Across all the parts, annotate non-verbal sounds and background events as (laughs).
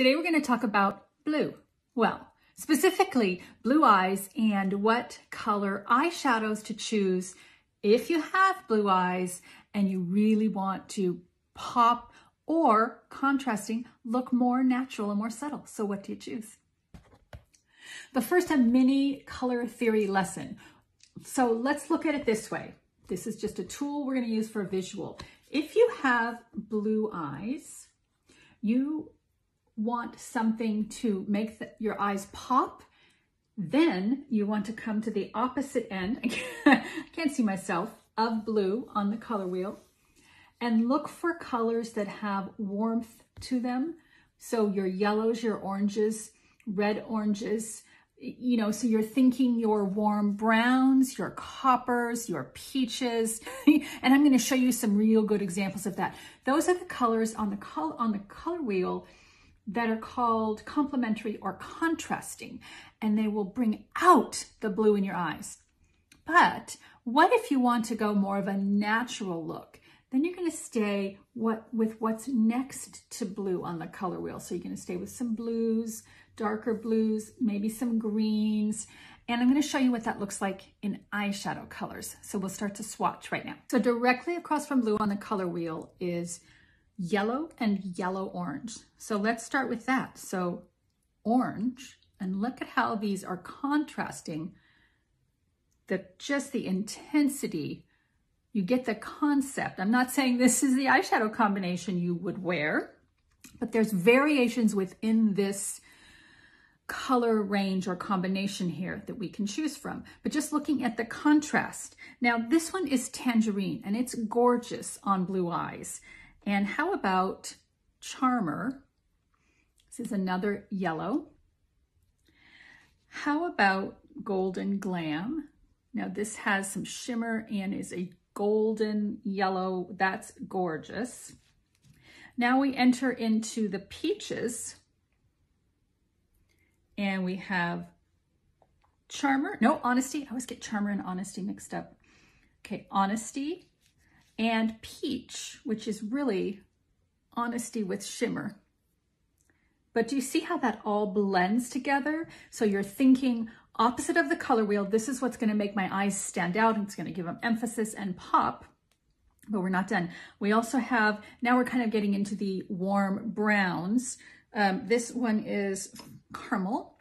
Today we're going to talk about blue. Well, specifically blue eyes and what color eyeshadows to choose if you have blue eyes and you really want to pop or contrasting look more natural and more subtle. So what do you choose? The first a mini color theory lesson. So let's look at it this way. This is just a tool we're going to use for visual. If you have blue eyes, you want something to make the, your eyes pop, then you want to come to the opposite end. (laughs) I can't see myself of blue on the color wheel and look for colors that have warmth to them. So your yellows, your oranges, red oranges, you know, so you're thinking your warm browns, your coppers, your peaches, (laughs) and I'm going to show you some real good examples of that. Those are the colors on the color on the color wheel that are called complementary or contrasting, and they will bring out the blue in your eyes. But what if you want to go more of a natural look? Then you're going to stay what with what's next to blue on the color wheel. So you're going to stay with some blues, darker blues, maybe some greens. And I'm going to show you what that looks like in eyeshadow colors. So we'll start to swatch right now. So directly across from blue on the color wheel is yellow and yellow orange. So let's start with that. So orange, and look at how these are contrasting the just the intensity. You get the concept. I'm not saying this is the eyeshadow combination you would wear, but there's variations within this color range or combination here that we can choose from. But just looking at the contrast. Now this one is tangerine and it's gorgeous on blue eyes. And how about Charmer? This is another yellow. How about Golden Glam? Now this has some shimmer and is a golden yellow. That's gorgeous. Now we enter into the peaches and we have Charmer. No, Honesty. I always get Charmer and Honesty mixed up. Okay, Honesty and Peach, which is really Honesty with Shimmer. But do you see how that all blends together? So you're thinking opposite of the color wheel, this is what's gonna make my eyes stand out. and It's gonna give them emphasis and pop, but we're not done. We also have, now we're kind of getting into the warm browns. Um, this one is caramel.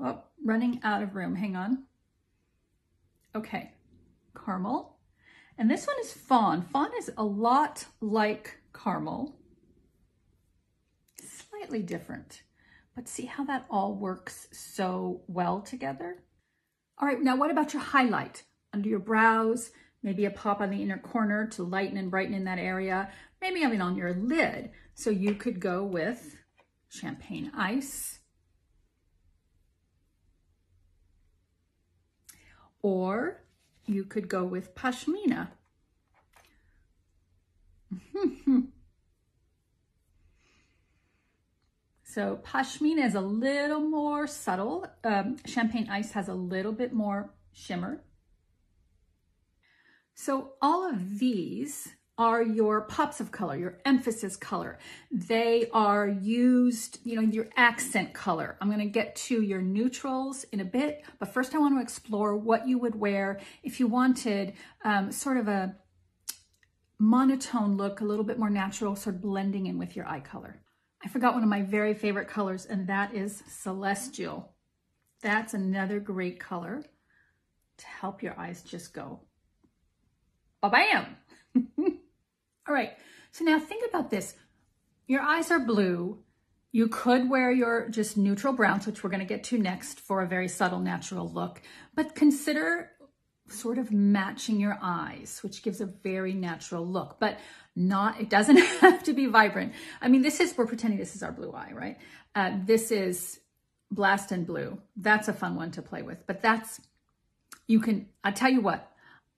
Oh, running out of room. Hang on. Okay, caramel. And this one is fawn. Fawn is a lot like caramel. Slightly different. But see how that all works so well together? All right, now what about your highlight? Under your brows, maybe a pop on the inner corner to lighten and brighten in that area. Maybe even on your lid. So you could go with champagne ice. Or you could go with pashmina. (laughs) so pashmina is a little more subtle. Um, champagne ice has a little bit more shimmer. So all of these are your pops of color, your emphasis color. They are used, you know, your accent color. I'm going to get to your neutrals in a bit, but first I want to explore what you would wear if you wanted um, sort of a monotone look, a little bit more natural, sort of blending in with your eye color. I forgot one of my very favorite colors, and that is Celestial. That's another great color to help your eyes just go ba-bam. All right, so now think about this. Your eyes are blue. You could wear your just neutral browns, which we're gonna get to next for a very subtle natural look, but consider sort of matching your eyes, which gives a very natural look, but not, it doesn't (laughs) have to be vibrant. I mean, this is, we're pretending this is our blue eye, right? Uh, this is Blast and Blue. That's a fun one to play with, but that's, you can, I tell you what,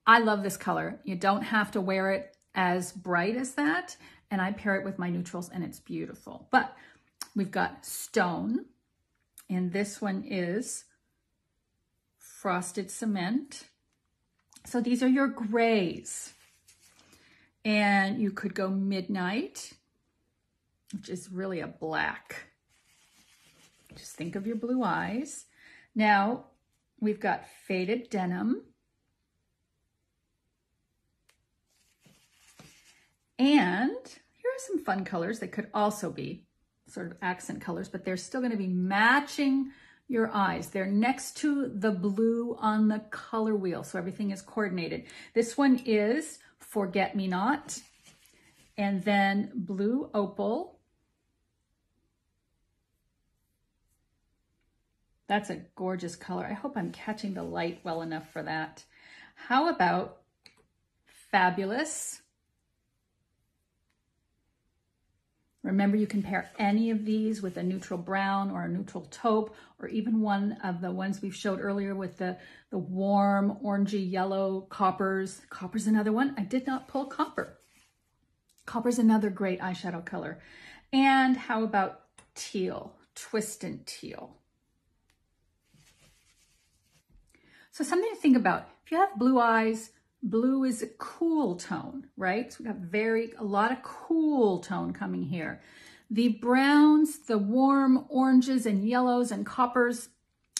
I love this color. You don't have to wear it as bright as that. And I pair it with my neutrals and it's beautiful. But we've got stone and this one is frosted cement. So these are your grays. And you could go midnight. which is really a black. Just think of your blue eyes. Now we've got faded denim. And here are some fun colors that could also be sort of accent colors, but they're still gonna be matching your eyes. They're next to the blue on the color wheel, so everything is coordinated. This one is Forget Me Not, and then Blue Opal. That's a gorgeous color. I hope I'm catching the light well enough for that. How about Fabulous? Remember, you can pair any of these with a neutral brown or a neutral taupe, or even one of the ones we've showed earlier with the, the warm orangey yellow coppers. Copper's another one. I did not pull copper. Copper's another great eyeshadow color. And how about teal, twisted teal? So something to think about. If you have blue eyes, Blue is a cool tone, right? So we got very, a lot of cool tone coming here. The browns, the warm oranges and yellows and coppers,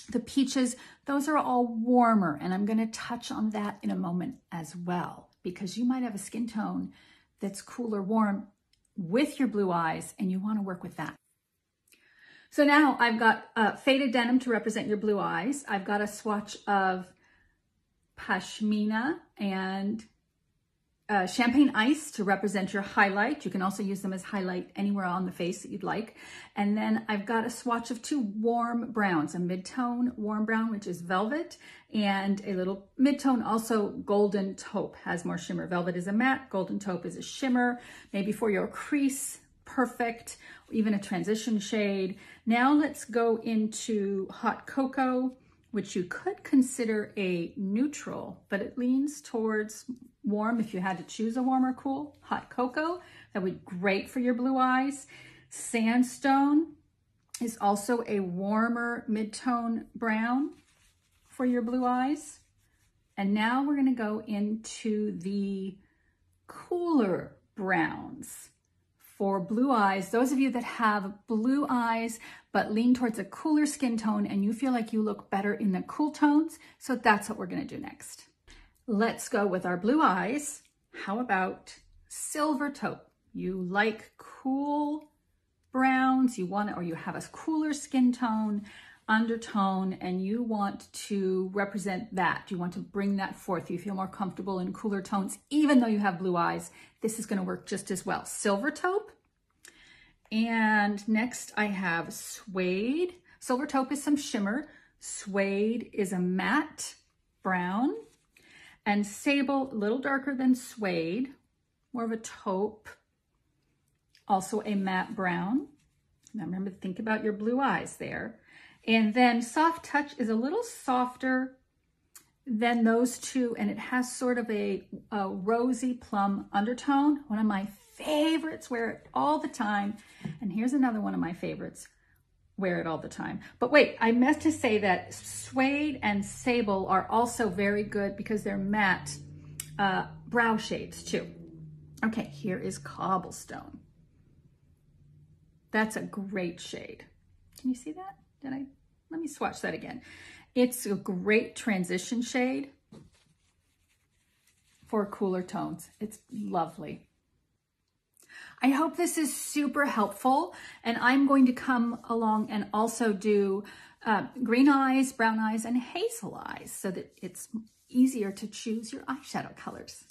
the peaches, those are all warmer. And I'm gonna touch on that in a moment as well, because you might have a skin tone that's cool or warm with your blue eyes and you wanna work with that. So now I've got uh, faded denim to represent your blue eyes. I've got a swatch of pashmina and uh, champagne ice to represent your highlight. You can also use them as highlight anywhere on the face that you'd like. And then I've got a swatch of two warm browns, a mid-tone warm brown, which is velvet, and a little mid-tone, also golden taupe, has more shimmer. Velvet is a matte, golden taupe is a shimmer, maybe for your crease, perfect, even a transition shade. Now let's go into hot cocoa which you could consider a neutral, but it leans towards warm if you had to choose a warm or cool. Hot cocoa, that would be great for your blue eyes. Sandstone is also a warmer mid-tone brown for your blue eyes. And now we're gonna go into the cooler browns for blue eyes, those of you that have blue eyes but lean towards a cooler skin tone and you feel like you look better in the cool tones, so that's what we're gonna do next. Let's go with our blue eyes. How about silver taupe? You like cool browns, you want or you have a cooler skin tone, undertone, and you want to represent that. You want to bring that forth. You feel more comfortable in cooler tones, even though you have blue eyes. This is gonna work just as well. Silver taupe. And next I have suede. Silver taupe is some shimmer. Suede is a matte brown. And sable, a little darker than suede, more of a taupe. Also a matte brown. Now remember, to think about your blue eyes there. And then Soft Touch is a little softer than those two, and it has sort of a, a rosy plum undertone. One of my favorites, wear it all the time. And here's another one of my favorites, wear it all the time. But wait, I meant to say that suede and sable are also very good because they're matte uh, brow shades too. Okay, here is cobblestone. That's a great shade. Can you see that? Did I? Let me swatch that again. It's a great transition shade for cooler tones. It's lovely. I hope this is super helpful and I'm going to come along and also do uh, green eyes, brown eyes, and hazel eyes so that it's easier to choose your eyeshadow colors.